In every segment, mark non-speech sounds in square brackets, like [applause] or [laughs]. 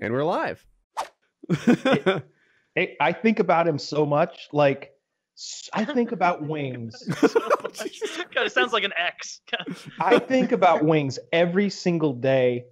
And we're live. [laughs] Hey, I think about him so much. Like, I think about [laughs] wings. [laughs] God, it sounds like an X. I think about wings every single day,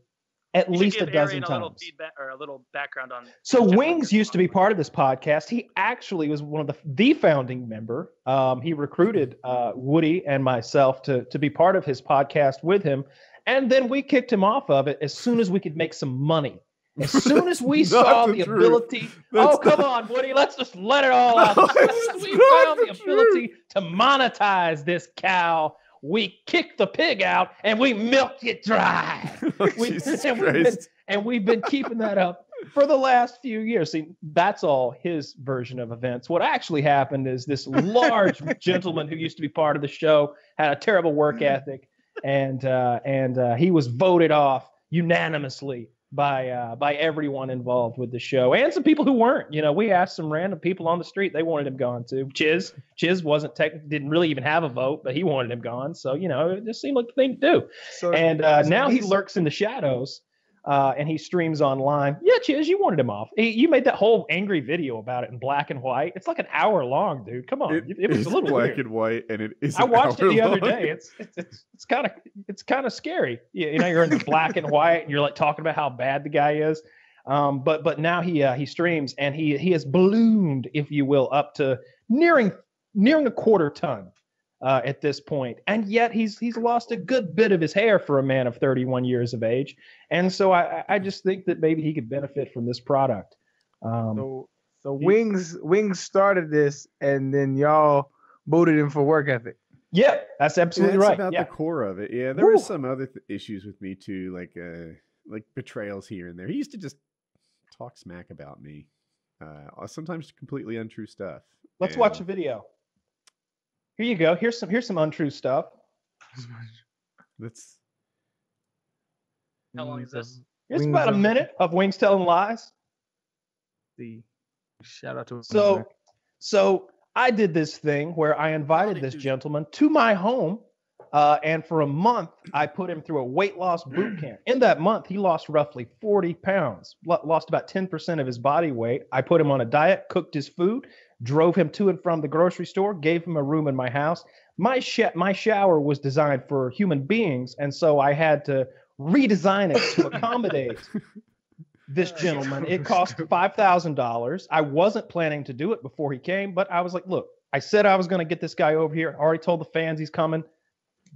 at You should least a give dozen Arian a little times. feedback or a little background on. So Wings Walker's used to be part of this podcast. He actually was one of the the founding member. Um, he recruited uh, Woody and myself to to be part of his podcast with him, and then we kicked him off of it as soon as we could make some money. As soon as we [laughs] saw the the, ability, That's oh come on, Woody, let's just let it all [laughs] out. As soon as we found the the ability to monetize this cow, we kicked the pig out and we milked it dry. [laughs] We- Jesus and we've been- and we've been keeping that up for the last few years. See, that's all his version of events. What actually happened is this large gentleman who used to be part of the show had a terrible work ethic, and uh, and uh, he was voted off unanimously by uh, by everyone involved with the show and some people who weren't. You know, we asked some random people on the street; they wanted him gone too. Chiz, Chiz wasn't tech, didn't really even have a vote, but he wanted him gone. So you know, it just seemed like the thing to do So and uh, so now he lurks in the shadows uh, and he streams online. Yeah, Chiz, you wanted him off. He, you made that whole angry video about it in black and white. It's like an hour long, dude. Come on, it, was is a little black weird. and white, and it is. I watched it the hour other day. It's it's it's, it's kind of it's kind of scary. You, you know, you're in the black and white, and you're like talking about how bad the guy is. Um, but but now he uh, he streams and he he has ballooned, if you will, up to nearing nearing a quarter ton uh, at this point, and yet he's he's lost a good bit of his hair for a man of 31 years of age, and so I I- I just think that maybe he could benefit from this product. Um, So so Wings Wings started this and then y'all booted him for work ethic. yeah, that's absolutely That's right. about Yeah. the core of it. Yeah, there were some other th- issues with me too, like uh, like betrayals here and there. He used to just talk smack about me, uh, sometimes completely untrue stuff. Let's watch a video. Here you go. Here's some here's some untrue stuff. [laughs] That's How long is this? Here's Wings about a minute of Wings telling lies. The shout out to So, man. so I did this thing where I invited this gentleman to my home, uh, and for a month I put him through a weight loss boot [clears throat] camp. In that month, he lost roughly 40 pounds, lost about 10% of his body weight. I put him on a diet, cooked his food, drove him to and from the grocery store, gave him a room in my house. My sh- my shower was designed for human beings, and so I had to redesign it to [laughs] accommodate [laughs] this gentleman. It [laughs] cost five thousand dollars. I wasn't planning to do it before he came, but I was like, look, I said I was going to get this guy over here. I already told the fans he's coming.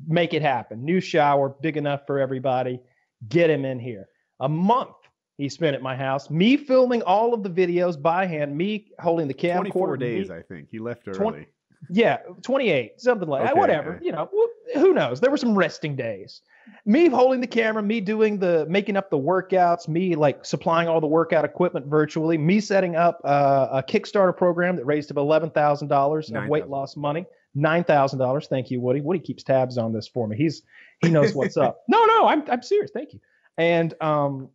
Make it happen. New shower, big enough for everybody. Get him in here. A month he spent at my house. Me filming all of the videos by hand. Me holding the camcorder. 24 days, me- I think. He left early. yeah, 28, something like that. Okay, Whatever. okay. You know, who knows? There were some resting days. Me holding the camera, me doing the making up the workouts, me like supplying all the workout equipment virtually, me setting up uh, a Kickstarter program that raised up eleven thousand dollars of weight loss money. Nine thousand dollars. Thank you, Woody. Woody keeps tabs on this for me. He's he knows what's up. [laughs] No, no, I'm I'm serious. Thank you. And um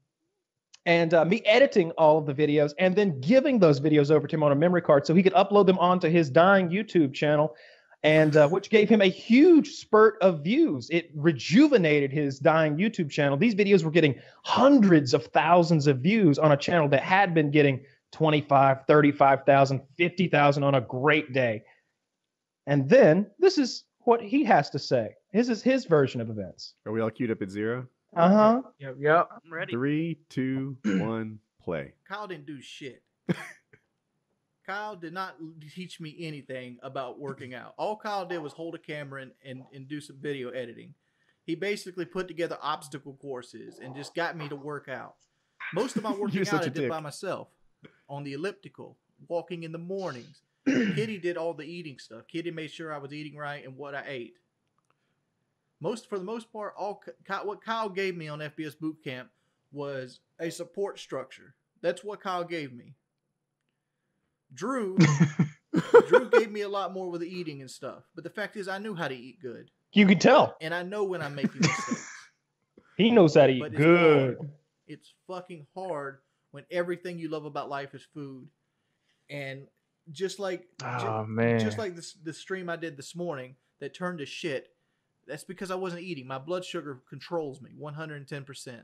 and uh, me editing all of the videos and then giving those videos over to him on a memory card so he could upload them onto his dying YouTube channel, and uh, which gave him a huge spurt of views. It rejuvenated his dying YouTube channel. These videos were getting hundreds of thousands of views on a channel that had been getting 25, 35,000, 50,000 on a great day. And then this is what he has to say. This is his version of events. Are we all queued up at zero? Uh huh. Yep, yep. I'm ready. Three, two, [clears throat] one, play. Kyle didn't do shit. [laughs] Kyle did not teach me anything about working out. All Kyle did was hold a camera and, and, and do some video editing. He basically put together obstacle courses and just got me to work out. Most of my [laughs] working out I I a did by myself on the elliptical, walking in the mornings. Kitty did all the eating stuff. Kitty made sure I was eating right and what I ate. Most for the most part, all Ky- what Kyle gave me on FPS boot camp was a support structure. That's what Kyle gave me. Drew, [laughs] Drew gave me a lot more with the eating and stuff. But the fact is, I knew how to eat good, You can tell and I know when I'm making mistakes. [laughs] he knows how to eat But it's good. hard. It's fucking hard when everything you love about life is food, and just like ju- Oh man. just like this the stream I did this morning that turned to shit. That's because I wasn't eating. My blood sugar controls me 110%.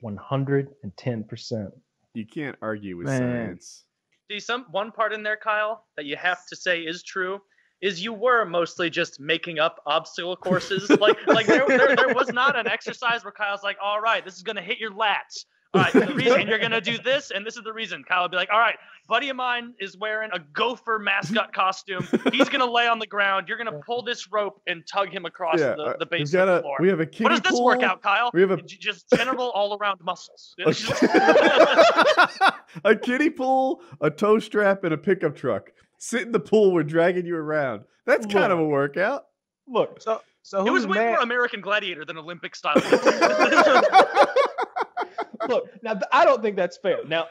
One hundred and ten percent. You can't argue with Man. science. See, some one part in there, Kyle, that you have to say is true. Is you were mostly just making up obstacle courses. [laughs] like, like there, there, there was not an exercise where Kyle's like, "All right, this is gonna hit your lats. All right, the reason and [laughs] you're gonna do this, and this is the reason." Kyle would be like, "All right, buddy of mine is wearing a gopher mascot costume. He's gonna lay on the ground. You're gonna pull this rope and tug him across yeah, the, uh, the we've base got of floor." we have a kiddie What does this pool. work out, Kyle? We have a J- Just general all around muscles. [laughs] a, [laughs] a kiddie pool, a tow strap, and a pickup truck. Sit in the pool. We're dragging you around. That's kind of a workout. Look, So so It was way mad? more American Gladiator than Olympic style. Look. Now, I don't think that's fair. Now,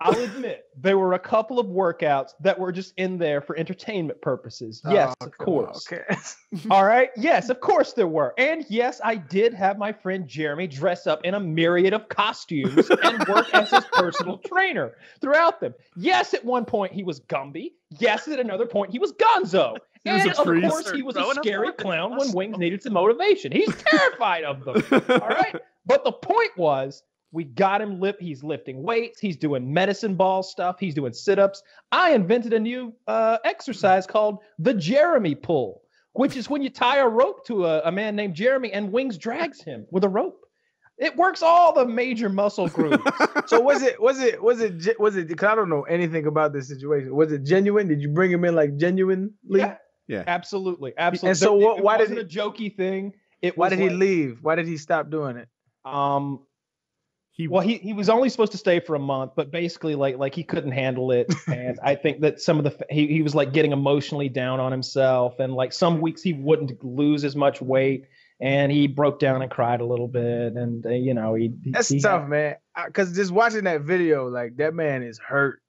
I'll [laughs] admit there were a couple of workouts that were just in there for entertainment purposes. Yes, Oh, of come on, course. Okay. [laughs] All right. Yes, of course there were. And yes, I did have my friend Jeremy dress up in a myriad of costumes and work as his personal [laughs] trainer throughout them. Yes, at one point he was Gumby. Yes, at another point he was Gonzo. He was and a of priest. course he was a scary clown when Wings needed some motivation. He's terrified of them. All right. But the point was, we got him lip. He's lifting weights. He's doing medicine ball stuff. He's doing sit-ups. I invented a new uh, exercise called the Jeremy pull, which is when you tie a rope to a, a man named Jeremy and Wings drags him with a rope. It works all the major muscle [laughs] groups. so was it was it was it ge- was it? Because I don't know anything about this situation. Was it genuine? Did you bring him in like genuinely? Yeah. Yeah. Absolutely, absolutely. And so There- what- It why did wasn't a jokey thing? It Why was did he leave? Why did he stop doing it? Um, He Well, he, he was only supposed to stay for a month, but basically, like like he couldn't handle it, [laughs] and I think that some of the he he was like getting emotionally down on himself, and like some weeks he wouldn't lose as much weight, and he broke down and cried a little bit, and uh, you know he he- That's he tough, man. Because just watching that video, like that man is hurt.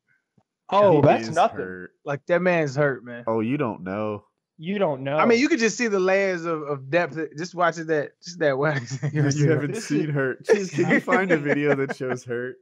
oh, he that's nothing. hurt. Like that man's hurt, man. Oh, you don't know. You don't know. I mean, you could just see the layers of, of depth. Just watching that, just that wax. [laughs] You haven't seen hurt. Jeez, can you find a video that [laughs] shows hurt?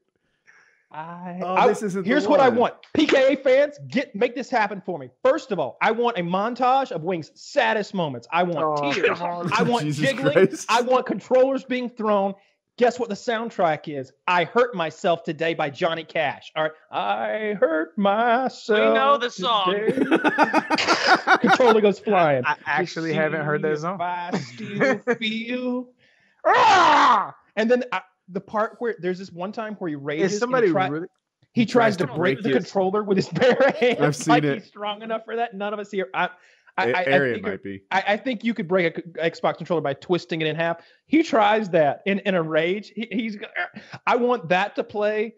I, Oh, I- this isn't here's what I want. PKA fans, get make this happen for me. First of all, I want a montage of Wings' saddest moments. I want Oh, tears. come. [laughs] I want Jesus jiggling. Christ. I want controllers being thrown. Guess what the soundtrack is? I Hurt Myself Today by Johnny Cash. All right. I hurt myself. We know the song. [laughs] Controller goes flying. I To actually haven't heard that song. If I [laughs] still feel. Ah! And then I, the part where there's this one time where he raises. Is somebody try- really? he tries, tries to to break, break the it. controller with his bare hands. I've seen like it. he's strong enough for that. None of us here. I, I, A- I, I, Area figure- might be. I, I think you could break a c- Xbox controller by twisting it in half. He tries that in, in a rage. He, he's. I want that to play,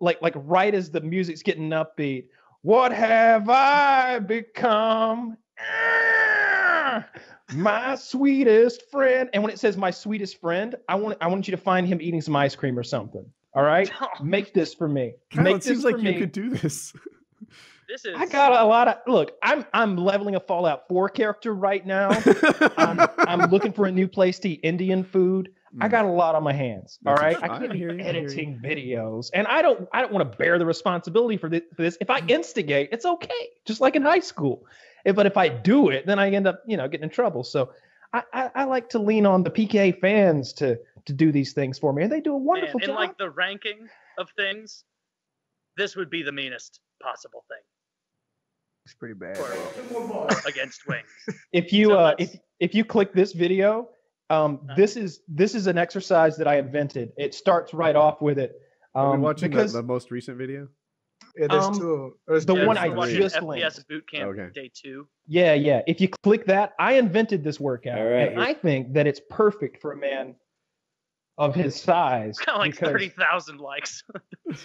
like like right as the music's getting upbeat. What have I become? Ah, My sweetest friend. And when it says my sweetest friend, I want I want you to find him eating some ice cream or something. All right, [laughs] make this for me. Kyle, Make it seems this like for you could do this. [laughs] This is I got a lot of look. I'm I'm leveling a Fallout 4 character right now. I'm, [laughs] I'm looking for a new place to eat Indian food. I Mm. got a lot on my hands. All That's right, I fine. can't be you, I hear you. editing videos, and I don't I don't want to bear the responsibility for this, for this. If I instigate, it's okay, just like in high school. If, but if I do it, then I end up you know getting in trouble. So I, I, I like to lean on the PK fans to to do these things for me, and they do a man, wonderful in job. And like the ranking of things, this would be the meanest possible thing It's pretty bad. against Wings. [laughs] if you So uh, if if you click this video um, Uh-huh. this is this is an exercise that i invented it starts right off with it Are we um, watching the, because the most recent video? Yeah, there's Um, two. There's the Yeah, one I is of just FPS linked. boot camp Okay. day two. yeah yeah if you click that i invented this workout All right, and i think that it's perfect for a man of his size It's kind of like because- thirty thousand likes. [laughs]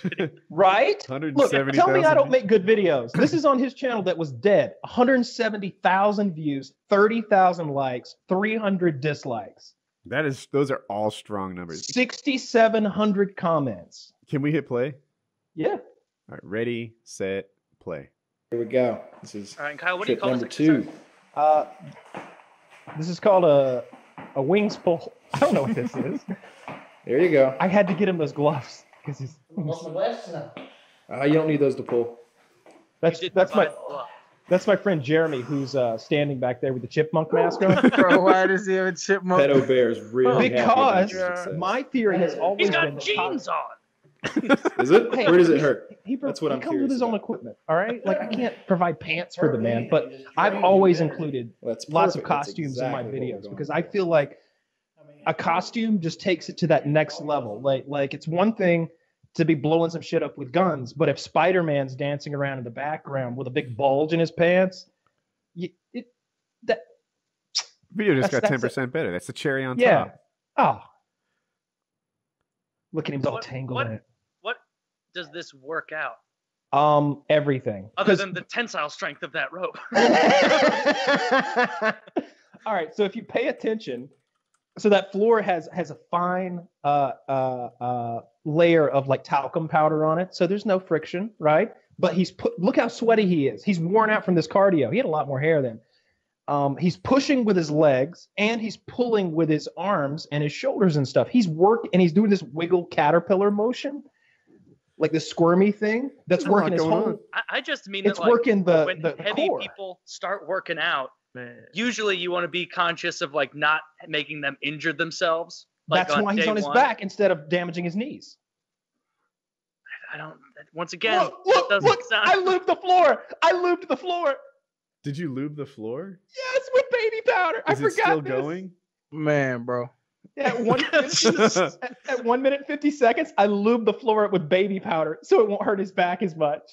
[laughs] right look tell me i don't make good videos this is on his channel that was dead 170000 views 30000 likes 300 dislikes That is, those are all strong numbers. 6700 comments Can we hit play? yeah All right, ready, set, play. Here we go. This is All right, Kyle, what do you trip call number this two. Uh, this is called a a wings pull. I don't know what this is. There you go. I had to get him those gloves because he's. Uh, you don't need those to pull. That's that's my provide the glove. that's my friend Jeremy who's uh, standing back there with the chipmunk mask on. [laughs] Bro, why does he have a chipmunk? Pedo Bear is really happy about because your success. my theory has always He's been got that top- jeans on. [laughs] Is it? Hey, Where does it hurt? He, That's what he I'm comes with curious his own about. equipment. All right, like I can't [laughs] provide pants for the man, but I've always included Well, that's lots of perfect. That's costumes in my exactly what we're videos going because for. I feel like a costume just takes it to that next level. Like like it's one thing to be blowing some shit up with guns, but if Spider-Man's dancing around in the background with a big bulge in his pants, you, it, that Video just got ten percent better. That's the cherry on yeah. top. Oh. Look at him all What- tangled what- in it. What does this work out Um, everything. other than the tensile strength of that rope? [laughs] All right, so if you pay attention, so that floor has has a fine uh, uh, uh, layer of like talcum powder on it, so there's no friction, right? But he's put. Look how sweaty he is. He's worn out from this cardio. He had a lot more hair then. Um, he's pushing with his legs and he's pulling with his arms and his shoulders and stuff. He's work and he's doing this wiggle caterpillar motion, like this squirmy thing that's There's working his whole. I, I just mean It's that like working the when the, heavy core. people start working out, Man. usually you want to be conscious of like not making them injure themselves. Like That's why he's day on his one. back instead of damaging his knees. I don't. Once again, look, look, look! sound. I lubed the floor. I lubed the floor. Did you lube the floor? Yes, with baby powder. I Is it forgot still this. going? Man, bro. At one, [laughs] at, at one minute fifty seconds, I lubed the floor with baby powder, so it won't hurt his back as much.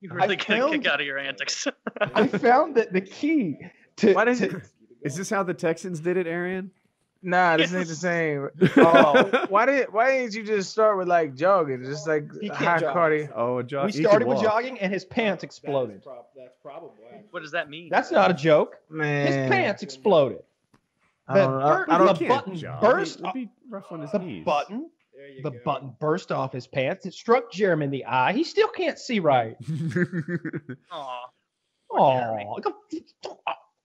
You're really I getting a found- kick out of your antics. I [laughs] found that the key to, Why does to- it? Is this how the Texans did it, Arian? Nah, this ain't the same. [laughs] Oh, why did why didn't you just start with like jogging, just like He can't high jog. cardio? Oh, a jog. we started with jogging, and his pants exploded. That's, prob- that's probably what does that mean? That's not a joke. Man, His pants exploded. I The, don't know. I- don't- the button jog. burst. It'd be rough on his The knees. button, There you the go. button burst off his pants. It struck Jeremy in the eye. He still can't see right. [laughs] Aw. Oh,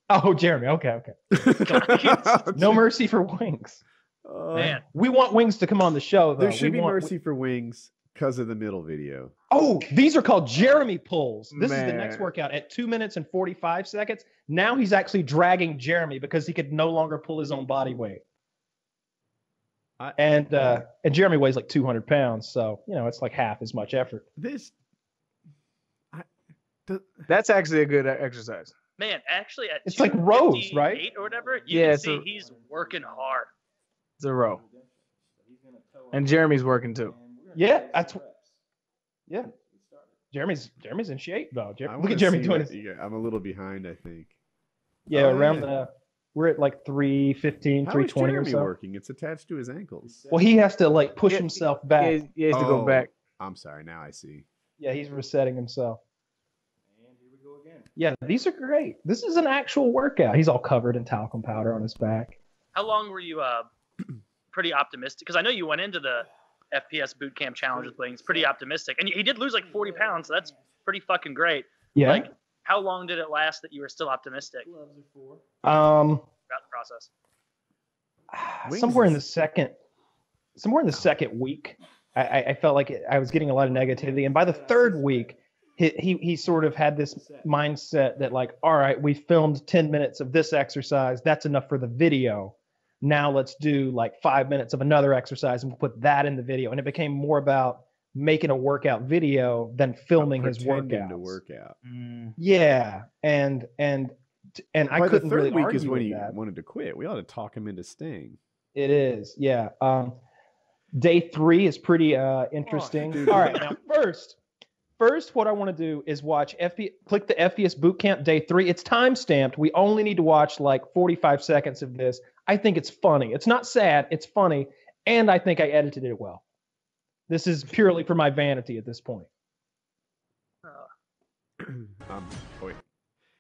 oh, Jeremy. Okay, okay. [laughs] No mercy for wings. Uh, Man, We want wings to come on the show. Though. there should We be want- mercy for wings because of the middle video. Oh, these are called Jeremy pulls. This is the next workout at two minutes and forty-five seconds. Now he's actually dragging Jeremy because he could no longer pull his own body weight. I- and uh, and Jeremy weighs like two hundred pounds, so you know it's like half as much effort. This. I, the, That's actually a good exercise. man, actually at It's like rows, right? or whatever, you Yeah, can see so- he's working hard. It's a row. And Jeremy's working too. Yeah, that's yeah. Jeremy's Jeremy's in shape though. Jer- I look wanna at Jeremy see doing what- his yeah, I'm a little behind, I think. yeah Oh, around yeah. the. We're at like 315, How is 320 or Jeremy so. working? It's attached to his ankles. Well, he has to like push Yeah, himself He back. has, he has to Oh. go back. I'm sorry. Now I see. Yeah, he's resetting himself. And here we go again. Yeah, these are great. This is an actual workout. He's all covered in talcum powder on his back. How long were you uh pretty optimistic? Because I know you went into the FPS boot camp challenge with wings pretty optimistic, and he did lose like 40 pounds. So that's pretty fucking great. Yeah. Like, how long did it last that you were still optimistic Gloves are for. um, about the process? Wings somewhere in the second, somewhere in the second week, I, I, I felt like I was getting a lot of negativity, and by the third week, he, he he sort of had this mindset that like, all right, we filmed ten minutes of this exercise. That's enough for the video. Now let's do like five minutes of another exercise and we'll put that in the video. And it became more about making a workout video than filming his Pretending workouts. to work out. Yeah, and and and I By the couldn't third really week argue is when he that. wanted to quit. We ought to talk him into staying. It is, yeah. Um, day three is pretty uh, interesting. dude. All right, now first, first, what I want to do is watch FP. Click the FPS Bootcamp Day Three. It's time stamped. We only need to watch like 45 seconds of this. I think it's funny. It's not sad. It's funny, and I think I edited it well. This is purely for my vanity at this point. [clears throat] um, oh wait.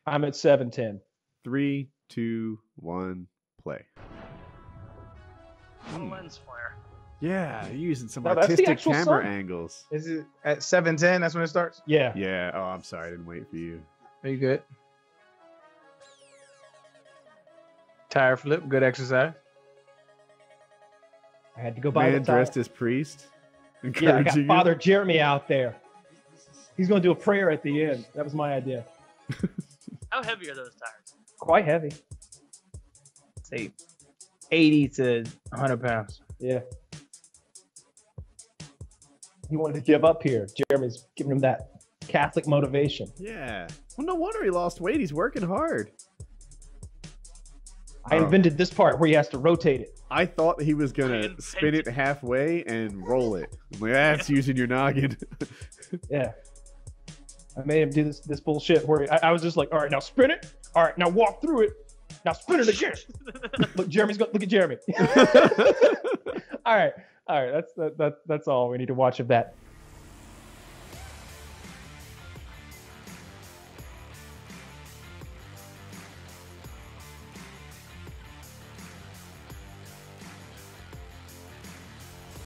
I'm at 710. Three, two, one, play. One Hmm. lens flare. Yeah, you're using some No, that's the artistic actual camera sun. angles. Is it at seven ten? That's when it starts. Yeah. Yeah. Oh, I'm sorry. I didn't wait for you. Are you good? Tire flip, good exercise. I had to go buy Man the dressed as priest. Yeah, I got you. Father Jeremy out there. He's going to do a prayer at the end. That was my idea. [laughs] How heavy are those tires? Quite heavy. Say eighty to hundred pounds. Yeah. he wanted to give up here. Jeremy's giving him that Catholic motivation. Yeah. Well, no wonder he lost weight. He's working hard. I Oh. invented this part where he has to rotate it. I thought he was gonna spin it halfway and roll it. I'm like, that's using your noggin. [laughs] Yeah. I made him do this this bullshit where I, I was just like, all right, now spin it. All right, now walk through it. Now spin it again. [laughs] look, Jeremy's go. Look at Jeremy. [laughs] all right, all right. That's that, that that's all we need to watch of that.